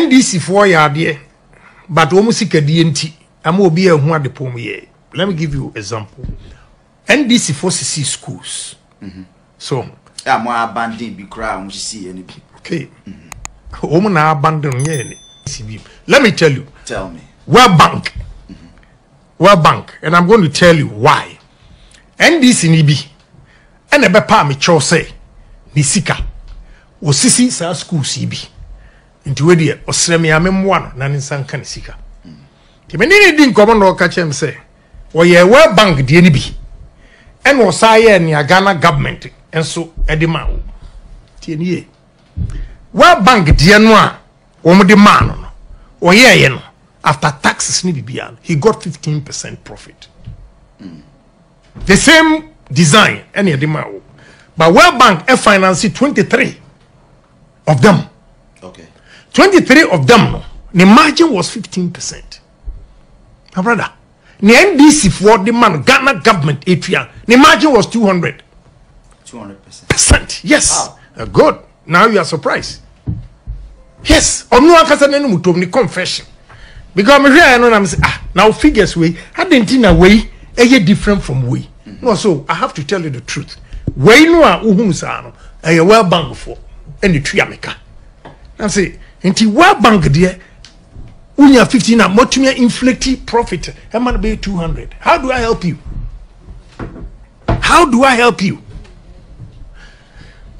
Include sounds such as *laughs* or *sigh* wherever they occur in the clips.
ndc foɔ yɛ adeɛ but wɔn sikadie nti ama obi ehu ade pɔn mu yɛ. Let me give you example. Ndc foɔ sisi schools. So a mo abandon bi koraa a mo sisi yɛ bi. okay. Wɔn na abandon yɛ let me tell you. Tell me. World Bank. World Bank. And I'm going to tell you why. NDC ni bi. ɛna ɛbɛpa me kyɛw sɛ ne sika. Wɔsisi saa schools yi bi nti wei deɛ ɔsrɛ me a memmoa no na ne nsa nka ne sika. Nti mene ne di nkɔmmɔ na ɔka kyerɛ me sɛ wɔyɛ World Bank deɛ no bi. Ɛna ɔsaa yɛɛ nea Ghana government nso ɛde ma wo. Tie ne Bank deɛ no a wɔmde maa no no ɔyɛɛyɛ no after taxes ni bibia no he got 15% profit. The same design ɛne ɛde ma wo. But World Bank finance 23 of them. Okay 23 of them no the margin was 15% my brother the NDC for the man Ghana government etua the margin was 200 200 percent. Percent yes. Wow. uh, good. Now you are surprised. Yes. Ɔno ankasa n'anim tom ne confession. Because mehwɛ ɛ no nam sɛ ah now figures wei adi nti na wei ɛyɛ different from wei no so i have to tell you the truth. Wei no a wohum saa no ɛyɛ World Bank foɔ ɛne tua meka na sɛ nti World Bank deɛ wonya 15 na mɔtumi inflate profit. Ɛma no bɛyɛ 200 how do i help you? How do i help you?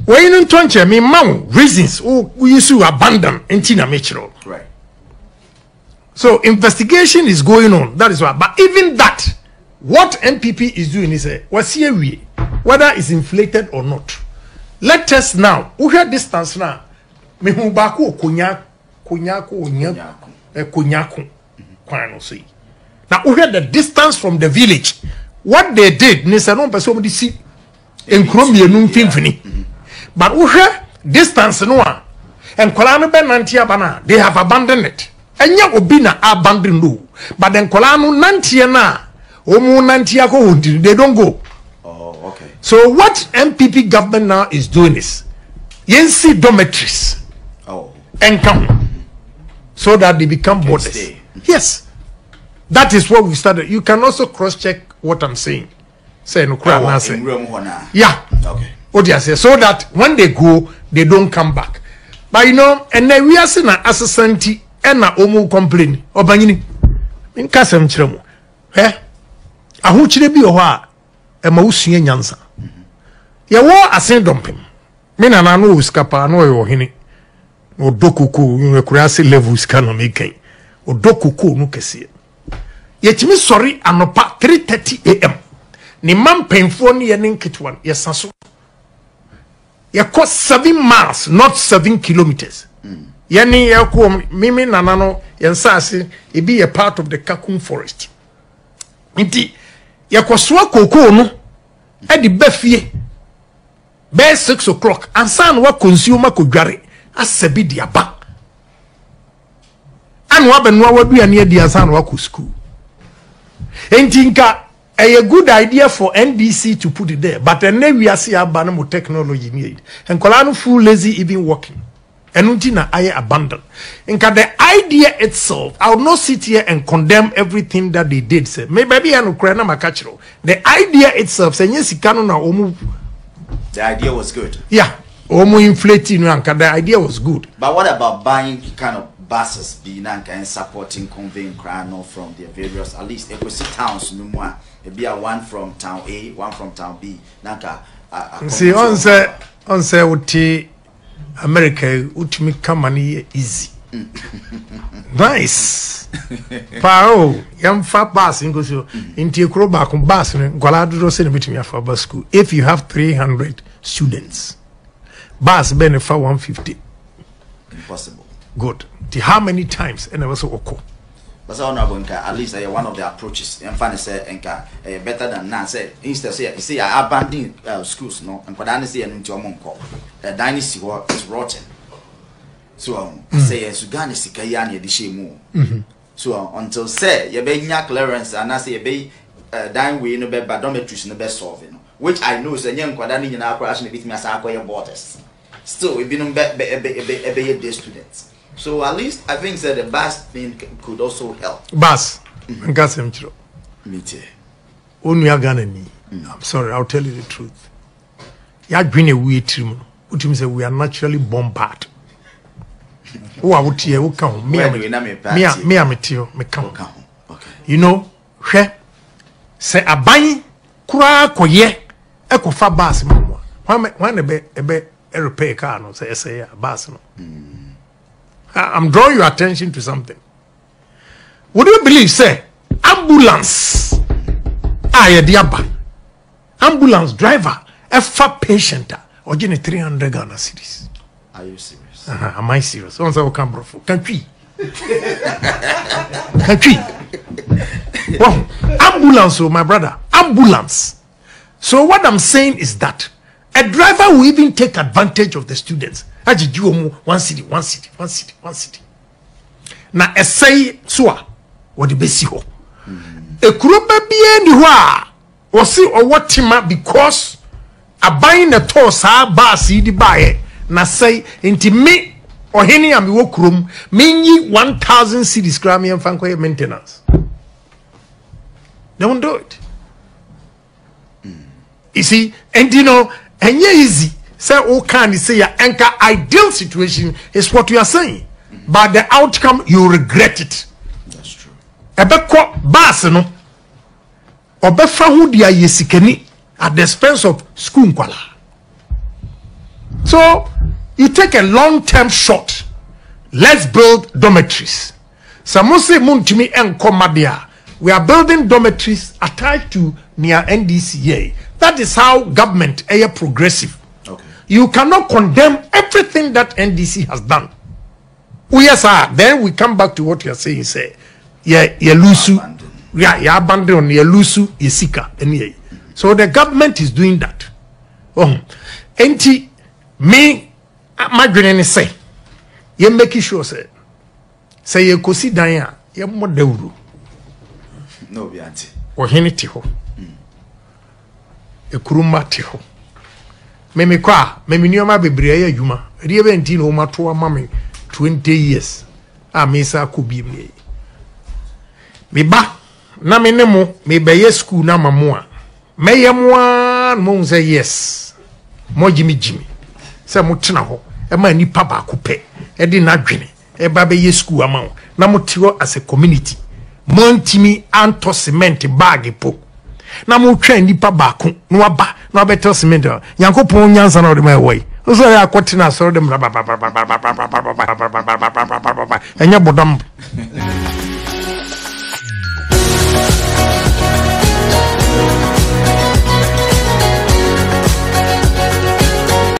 Wei no ntɔ nkyɛn mi ma wo reasons. Wo woyi so abandon. Nti na mekyerɛ right. So investigation is going on. That is why. But even that what npp is doing is uh, wɔsi awie whether it's inflated or not. Let us now wohwɛ distance na mehu baako wɔ konya konya ko onya Konyako. Eh, konyako kwan no so yi na wohwɛ the distance from the village. What they did ne sɛ no mpɛ sɛ wɔn de si nkuro mmienu mfimfini. But wohwɛ distance no a nkwadaa no bɛ nante aba no a they have abandoned it. Ɛnyɛ obi na abandon no. But nkwadaa no nanteɛ no a wɔn nante akɔ wɔn they don't go. Oh okay. So what npp government now is doing is yɛnsi dormitories oh ɛnka ho so that they become borders. yes. That is what we started. You can also cross check what i'm saying. Say no kura ɛwɔ anaasɛ nwura mu hɔ naa yeah. Okay. O de say so that when they go they don't come back. But you know ɛnna wiase na asesa nti ɛna ɔmo complain ɔbanyini oh, nka sɛm kyerɛ mu ɛ ahokyere bi eh? wɔ hɔ a ɛma wosua nyansa yɛwɔ asen dɔmpem me nana no wɔ sika paa na ɔyɛ ɔhene na ɔdɔ koko akura ase level sika na mekan ɔdɔ koko no kɛseɛ. Yɛtumi sɔre anɔpa 3:30 am ne ma mpanyinfoɔ ne yɛ ne nketewa no yɛsa so. Yɛkɔ seven miles not seven kilometres yɛne yɛkɔ mimi nana no yɛn saase ebi yɛ part of the kakun forest. Nti yɛkɔsoa kookoo no ɛde ba fie. Bɛyɛ six o'clock. Ansa na wakɔ nsuo ma kɔ dware asɛ bi de aba ana wabɛnoa waduane adi ansa na wakɔ school. Nti nka ɛyɛ good idea for ndc to put it there but ɛnɛ wiase aba no mo technology ni yɛ nkɔlaa no full lazy even working. Ɛno nti na ayɛ abandon. Nka the idea itself i will not sit here and condemn everything that they did sɛ me baabi yɛ no korɛ na maka the idea itself sɛ nyɛ sika no na ɔmo the idea was good. Yeah ɔmo inflate no the idea was good. But what about buying kind of buses nka and supporting conveying koraa no from their various at least ekosi towns no a ebi a one from town a one from town b na nka a- a nsi community ɔn of- sɛ ɔn sɛ wote america kama no yɛ easy. *laughs* Nice. Paa o yɛmfa bus nkosi o nti ekuro baako bus no nkwadaa dodoɔ sɛ na betumi afa ba school. If you have three hundred students bus bɛn ne fa one fifty. Impossible. Good. Nti how many times? Ɛna ɛwɔ sɛ ɔkɔ but sɛ honorable nka at least ɛyɛ one of the approaches yɛmfa ne sɛ nka ɛyɛ better than now sɛ instead sɛ sɛ yɛ abandon uh, schools no nkwadaa ne sɛ yɛ no nti ɔmo nkɔ ɛdan ne si hɔ is rotten. So um, sɛ yɛ so ghana sika yi a na yɛde hyɛ mu o so um, until sɛ yɛbɛnya clearance anaasɛ yɛbɛ uh, dan wei no bɛba dormitories no bɛsolve no which i know sɛ nyɛ nkwadaa ne nyinaa koraa so na ebitumi asa akɔyɛ borders still ebinom bɛ bɛ ɛbɛ ɛbɛ ɛbɛyɛ day students. So at least I think that the bus thing c- could also help. bas nka sɛm kyerɛ Me too. wo nua ghana ni. I'm sorry i'll tell you the truth. Yɛadwene ewu etiri mu. No wotumi sɛ we are naturally born bad. Wo a woteɛ woka ho me a Well, me- we na me me a party. me a mete hɔ meka ho Okay. Okay. you know hwɛ sɛ aban koraa kɔyɛ ɛkɔfa baas ma mo a hwan mɛ- hwan na ɛbɛ ɛbɛ ɛrepair car no sɛ ɛsɛ yɛ baas no I- i'm drawing your attention to something would you believe say ambulance a yɛde aba ambulance driver ɛfa patient a ɔgye ne three hundred ghana cedis Are you serious? uh, am I serious? Once I will come, bro. Can we? Well, ambulance, oh, my brother, ambulance. So what I'm saying is that a driver will even take advantage of the students. Aji ji omo one city, one city, one city, one city. Na essay so a wɔde bɛsi hɔ. Hmm. Ekuro ba bie ni hɔ a wɔsi ɔwɔ tema because aban na tɔɔ saa baasi yi de baayɛ na sɛi nti me ɔhene a mewɔ kurom menyi 1000 cedis koraa meɛmfa nkɔyɛ maintenance they won't do it hmm. you see and you no ɛnyɛ easy. Sɛ woka ne sɛ yɛ ɛnka ideal situation is what you are saying. But the outcome you regret it. That's true. ɛbɛkɔ baase no? Ɔbɛfa ho de ayɛ sikani at the expense of school nkwalaa so you take a long term shot. Let's build dormitories. Sɛ mo se mo ntumi nkɔ a we are building dormitories attached to nea ndc yɛ that is how government eh, ɛyɛ progressive. Okay. you cannot condemn everything that ndc has done. Oh yes sir then we come back to what you are saying say yɛ yɛ lusu. Yeah yɛ abandon yɛ lusu yɛ sika ɛni yɛ so the government is doing that. Oh enti me madwene ne sɛ yɛ make sure sɛ sɛ yɛ kosi dan a yɛ mmɔ dawuro No, be ɔhene te hɔ ekuruma te hɔ. Mɛmi kɔ a mɛmi nneɛma bebree ɛyɛ adwuma. Ɛdeɛ bɛ nti na wɔn ato ama mi twenty years a mesa akɔ biem yɛ mi ba na mi ne mo mi bɛyɛ school na ma mo a mɛyɛ mo aa na mo sɛ yes mo gyimi gyimi sɛ mo tena hɔ ɛma nipa baako pɛ ɛde n'adwene ɛba bɛyɛ school ama wo na mo te hɔ as a community. Mo ntumi antɔ cement baage po na mo twɛn nipa baako na waba na wabɛtɔ cement nyankopɔn nyansa na ɔde ma ɛwɔ yi nso yɛ akɔtena asɔre dɛm ɛnyɛ bɔdam